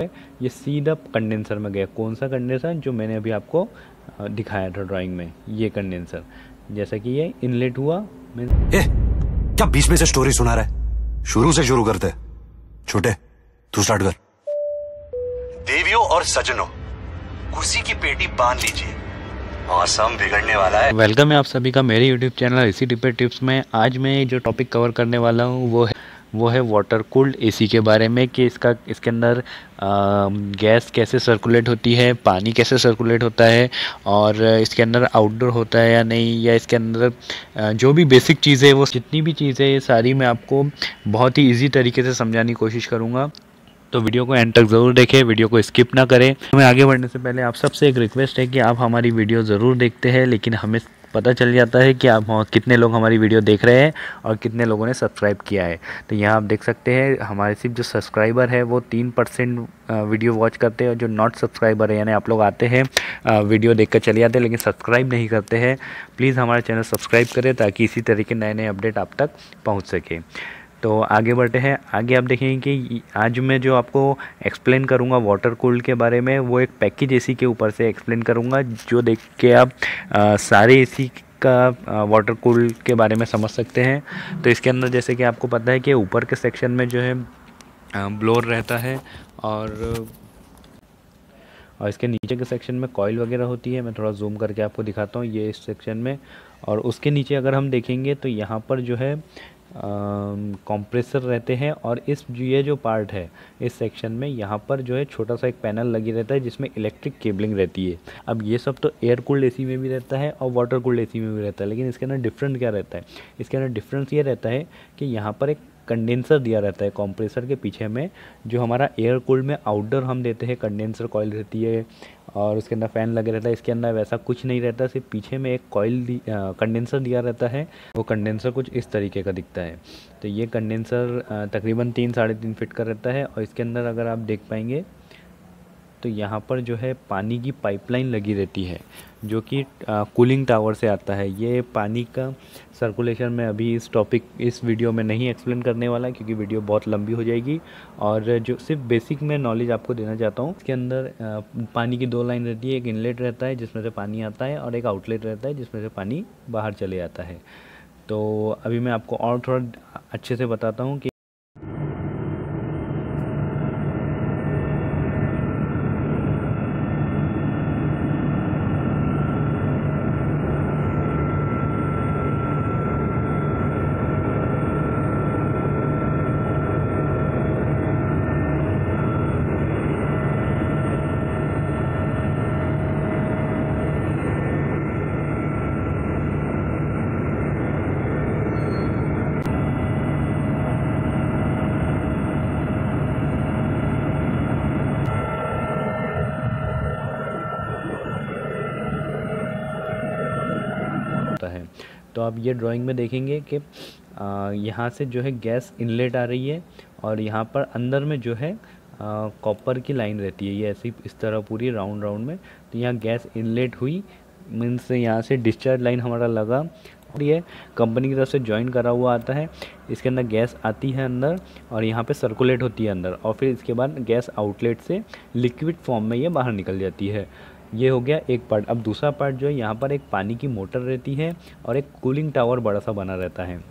है ये सीधा कंडेंसर में गया। कौन सा कंडेंसर जो मैंने अभी आपको दिखाया था ड्राइंग में ये कंडेंसर जैसा कि ये इनलेट हुआ मैं ए, क्या बीच में से स्टोरी सुना रहा है? शुरू से शुरू करते। छोटे तू स्टार्ट कर। देवियों और सजनों कुर्सी की पेटी बाँध लीजिए। मौसम बिगड़ने वाला है। वेलकम है आप सभी का मेरे यूट्यूब चैनल इसी डिपे टिप्स में। आज मैं जो टॉपिक कवर करने वाला हूँ वो है वो है वाटर कूल्ड एसी के बारे में कि इसका, इसके अंदर गैस कैसे सर्कुलेट होती है, पानी कैसे सर्कुलेट होता है और इसके अंदर आउटडोर होता है या नहीं या इसके अंदर जो भी बेसिक चीज़ें वो जितनी भी चीज़ें ये सारी मैं आपको बहुत ही इजी तरीके से समझाने की कोशिश करूँगा। तो वीडियो को एंड तक ज़रूर देखें वीडियो को स्किप ना करें। हमें आगे बढ़ने से पहले आप सबसे एक रिक्वेस्ट है कि आप हमारी वीडियो ज़रूर देखते हैं, लेकिन हमें पता चल जाता है कि आप कितने लोग हमारी वीडियो देख रहे हैं और कितने लोगों ने सब्सक्राइब किया है। तो यहाँ आप देख सकते हैं, हमारे सिर्फ़ जो सब्सक्राइबर है, वो तीन परसेंट वीडियो वॉच करते हैं और जो नॉट सब्सक्राइबर है, यानी आप लोग आते हैं वीडियो देख कर चले जाते हैं, लेकिन सब्सक्राइब नहीं करते हैं। प्लीज़ हमारा चैनल सब्सक्राइब करें ताकि इसी तरीके नए नए अपडेट आप तक पहुँच सके। तो आगे बढ़ते हैं। आगे आप देखेंगे कि आज मैं जो आपको एक्सप्लेन करूँगा वाटर कूल्ड के बारे में वो एक पैकेज एसी के ऊपर से एक्सप्लेन करूँगा जो देख के आप अ, सारे एसी का वाटर कूल के बारे में समझ सकते हैं। तो इसके अंदर जैसे कि आपको पता है कि ऊपर के सेक्शन में जो है ब्लोर रहता है और और इसके नीचे के सेक्शन में कॉयल वगैरह होती है। मैं थोड़ा जूम करके आपको दिखाता हूँ ये इस सेक्शन में। और उसके नीचे अगर हम देखेंगे तो यहाँ पर जो है कंप्रेसर रहते हैं और इस ये जो पार्ट है, इस सेक्शन में यहाँ पर जो है छोटा सा एक पैनल लगी रहता है जिसमें इलेक्ट्रिक केबलिंग रहती है। अब ये सब तो एयर कूल्ड एसी में भी रहता है और वाटर कूल्ड एसी में भी रहता है, लेकिन इसके अंदर डिफरेंट क्या रहता है? इसके अंदर डिफरेंस ये रहता है कि यहाँ पर एक कंडेंसर दिया रहता है, कंप्रेसर के पीछे में, जो हमारा एयर कूल्ड में आउटडोर हम देते हैं कंडेंसर कॉयल रहती है, और उसके अंदर फ़ैन लगे रहता है, इसके अंदर वैसा कुछ नहीं रहता, सिर्फ़ पीछे में एक कॉइल कंडेंसर दिया रहता है, वो कंडेंसर कुछ इस तरीके का दिखता है। तो ये कंडेंसर तकरीबन तीन साढ़े तीन फिट का रहता है, और इसके अंदर अगर आप देख पाएँगे तो यहाँ पर जो है पानी की पाइपलाइन लगी रहती है जो कि कूलिंग टावर से आता है। ये पानी का सर्कुलेशन में अभी इस टॉपिक इस वीडियो में नहीं एक्सप्लेन करने वाला क्योंकि वीडियो बहुत लंबी हो जाएगी। और जो सिर्फ़ बेसिक मैं नॉलेज आपको देना चाहता हूँ इसके अंदर अ, पानी की दो लाइन रहती है एक इनलेट रहता है जिसमें से पानी आता है और एक आउटलेट रहता है जिसमें से पानी बाहर चले जाता है। तो अभी मैं आपको और थोड़ा अच्छे से बताता हूँ कि होता है। तो आप ये ड्राइंग में देखेंगे कि यहाँ से जो है गैस इनलेट आ रही है और यहाँ पर अंदर में जो है कॉपर की लाइन रहती है। ये ऐसी इस तरह पूरी राउंड राउंड में। तो यहाँ गैस इनलेट हुई मीन्स यहाँ से डिस्चार्ज लाइन हमारा लगा और ये कंपनी की तरफ़ से ज्वाइन करा हुआ आता है। इसके अंदर गैस आती है अंदर और यहाँ पे सर्कुलेट होती है अंदर और फिर इसके बाद गैस आउटलेट से लिक्विड फॉर्म में ये बाहर निकल जाती है। ये हो गया एक पार्ट अब दूसरा पार्ट जो है, यहाँ पर एक पानी की मोटर रहती है और एक कूलिंग टावर बड़ा सा बना रहता है।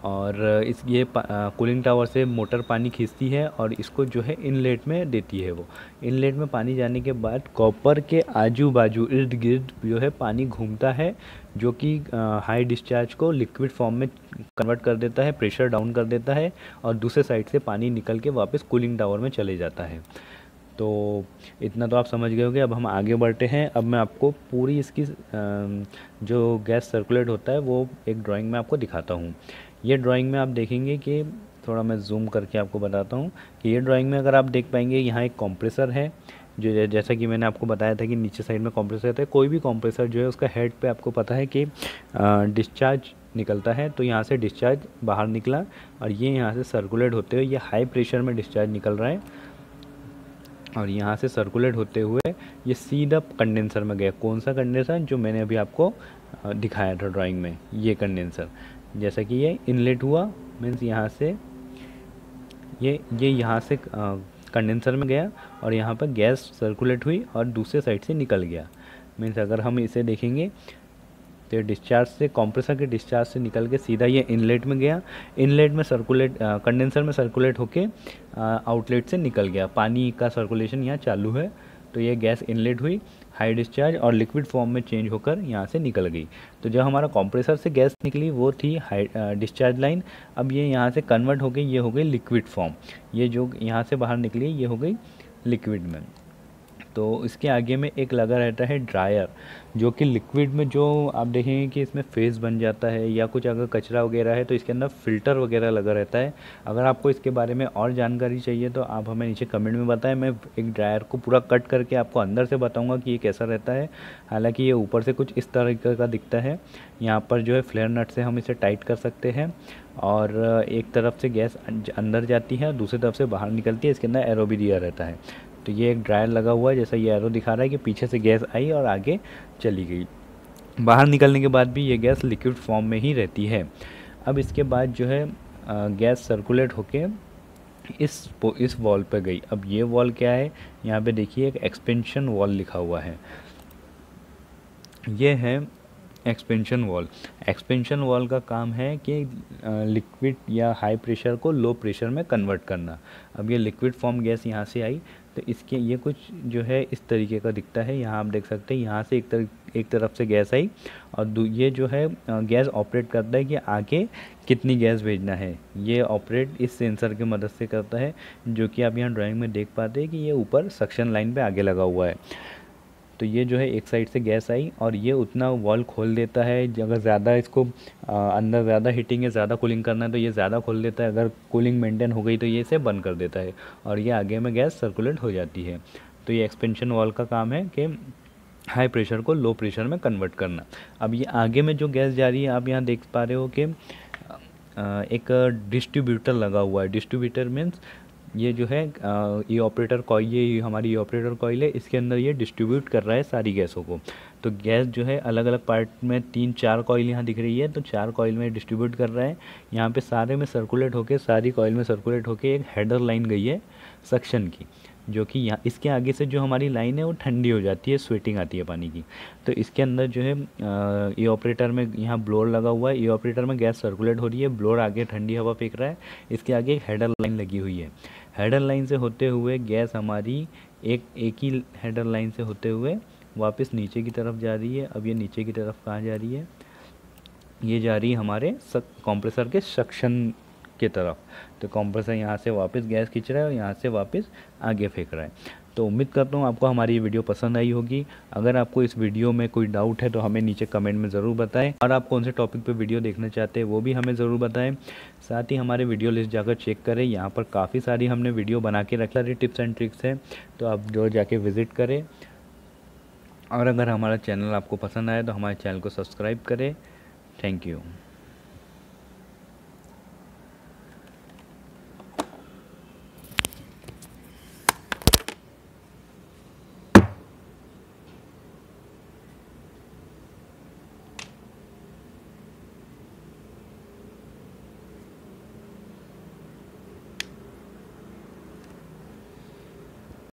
और इस, ये कूलिंग टावर से मोटर पानी खींचती है और इसको जो है इनलेट में देती है वो। इनलेट में पानी जाने के बाद कॉपर के आजू बाजू इर्द गिर्द जो है पानी घूमता है, जो कि हाई डिस्चार्ज को लिक्विड फॉर्म में कन्वर्ट कर देता है प्रेशर डाउन कर देता है और दूसरे साइड से पानी निकल के वापस कूलिंग टावर में चले जाता है। तो इतना तो आप समझ गए होंगे, अब हम आगे बढ़ते हैं। अब मैं आपको पूरी इसकी जो गैस सर्कुलेट होता है, वो एक ड्राइंग में आपको दिखाता हूँ। ये ड्राइंग में आप देखेंगे कि थोड़ा मैं जूम करके आपको बताता हूँ कि ये ड्राइंग में अगर आप देख पाएँगे, यहाँ एक कॉम्प्रेसर है, जो जैसा कि मैंने आपको बताया था कि नीचे साइड में कॉम्प्रेसर रहता है, कोई भी कॉम्प्रेसर जो है, उसका हेड पे आपको पता है कि डिस्चार्ज निकलता है तो यहाँ से डिस्चार्ज बाहर निकला और ये यहाँ से सर्कुलेट होते हुए ये हाई प्रेशर में डिस्चार्ज निकल रहा है। और यहाँ से सर्कुलेट होते हुए ये सीधा कंडेंसर में गया। कौन सा कंडेंसर जो मैंने अभी आपको दिखाया था ड्राइंग में, ये कंडेंसर जैसा कि ये इनलेट हुआ मीन्स यहाँ से ये ये यहाँ से कंडेंसर में गया और यहाँ पर गैस सर्कुलेट हुई और दूसरे साइड से निकल गया। मीन्स अगर हम इसे देखेंगे तो डिस्चार्ज से कंप्रेसर के डिस्चार्ज से निकल के सीधा ये इनलेट में गया। इनलेट में सर्कुलेट कंडेंसर में सर्कुलेट होके आउटलेट से निकल गया। पानी का सर्कुलेशन यहाँ चालू है। तो ये गैस इनलेट हुई हाई डिस्चार्ज और लिक्विड फॉर्म में चेंज होकर यहाँ से निकल गई। तो जब हमारा कंप्रेसर से गैस निकली, वो थी हाई डिस्चार्ज लाइन अब ये यहाँ से कन्वर्ट हो गई, ये हो गई लिक्विड फॉर्म ये जो यहाँ से बाहर निकली, ये हो गई लिक्विड में। तो इसके आगे में एक लगा रहता है ड्रायर, जो कि लिक्विड में जो आप देखेंगे कि इसमें फेस बन जाता है या कुछ अगर कचरा वगैरह है तो इसके अंदर फ़िल्टर वगैरह लगा रहता है। अगर आपको इसके बारे में और जानकारी चाहिए तो आप हमें नीचे कमेंट में बताएँ। मैं एक ड्रायर को पूरा कट करके आपको अंदर से बताऊँगा कि ये कैसा रहता है। हालाँकि ये ऊपर से कुछ इस तरीके का दिखता है। यहाँ पर जो है फ्लेयर नट से हम इसे टाइट कर सकते हैं और एक तरफ़ से गैस अंदर जाती है दूसरी तरफ़ से बाहर निकलती है। इसके अंदर एरो भी दिया रहता है। तो ये एक ड्रायर लगा हुआ है, जैसा ये एरो दिखा रहा है कि पीछे से गैस आई और आगे चली गई। बाहर निकलने के बाद भी ये गैस लिक्विड फॉर्म में ही रहती है। अब इसके बाद जो है गैस सर्कुलेट होके इस इस वॉल पे गई। अब ये वॉल क्या है? यहाँ पे देखिए एक एक्सपेंशन वॉल लिखा हुआ है। ये है एक्सपेंशन वॉल एक्सपेंशन वॉल का काम है कि लिक्विड या हाई प्रेशर को लो प्रेशर में कन्वर्ट करना। अब ये लिक्विड फॉर्म गैस यहाँ से आई तो इसके, ये कुछ जो है इस तरीके का दिखता है। यहाँ आप देख सकते हैं, यहाँ से एक तरफ़ एक तरफ़ से गैस आई और ये जो है गैस ऑपरेट करता है कि आगे कितनी गैस भेजना है। ये ऑपरेट इस सेंसर की मदद से करता है, जो कि आप यहाँ ड्राइंग में देख पाते हैं कि ये ऊपर सक्शन लाइन पे आगे लगा हुआ है। तो ये जो है एक साइड से गैस आई और ये उतना वॉल खोल देता है। अगर ज़्यादा इसको अंदर ज़्यादा हीटिंग है ज़्यादा कूलिंग करना है तो ये ज़्यादा खोल देता है। अगर कूलिंग मेंटेन हो गई तो ये इसे बंद कर देता है और ये आगे में गैस सर्कुलेट हो जाती है। तो ये एक्सपेंशन वॉल का काम है कि हाई प्रेशर को लो प्रेशर में कन्वर्ट करना। अब ये आगे में जो गैस जा रही है, आप यहाँ देख पा रहे हो कि एक डिस्ट्रीब्यूटर लगा हुआ है। डिस्ट्रीब्यूटर मीन्स ये जो है ये ऑपरेटर कॉइल, ये हमारी ऑपरेटर कॉइल है, इसके अंदर ये डिस्ट्रीब्यूट कर रहा है सारी गैसों को। तो गैस जो है अलग अलग पार्ट में तीन, चार कॉइल यहाँ दिख रही है तो चार कॉइल में डिस्ट्रीब्यूट कर रहा है। यहाँ पे सारे में सर्कुलेट होके, सारी कॉइल में सर्कुलेट होके एक हेडर लाइन गई है सक्शन की, जो कि यहाँ, इसके आगे से जो हमारी लाइन है, वो ठंडी हो जाती है स्वेटिंग आती है पानी की। तो इसके अंदर जो है ये ऑपरेटर में यहाँ ब्लोर लगा हुआ है, ये ऑपरेटर में गैस सर्कुलेट हो रही है ब्लोर आगे ठंडी हवा फेंक रहा है, इसके आगे एक हेडर लाइन लगी हुई है। हेडर लाइन से होते हुए गैस हमारी एक एक ही हेडर लाइन से होते हुए वापस नीचे की तरफ़ जा रही है। अब ये नीचे की तरफ़ कहाँ जा रही है? ये जा रही है हमारे कॉम्प्रेसर के सक्शन के तरफ़। तो कॉम्प्रेसर यहाँ से वापस गैस खींच रहा है और यहाँ से वापस आगे फेंक रहा है। तो उम्मीद करता हूँ आपको हमारी ये वीडियो पसंद आई होगी। अगर आपको इस वीडियो में कोई डाउट है तो हमें नीचे कमेंट में ज़रूर बताएँ। और आप कौन से टॉपिक पे वीडियो देखना चाहते हैं, वो भी हमें ज़रूर बताएँ। साथ ही हमारे वीडियो लिस्ट जाकर चेक करें, यहाँ पर काफ़ी सारी हमने वीडियो बना के रखा रही टिप्स एंड ट्रिक्स हैं तो आप जो जाके विज़िट करें। और अगर हमारा चैनल आपको पसंद आए तो हमारे चैनल को सब्सक्राइब करें। Thank you.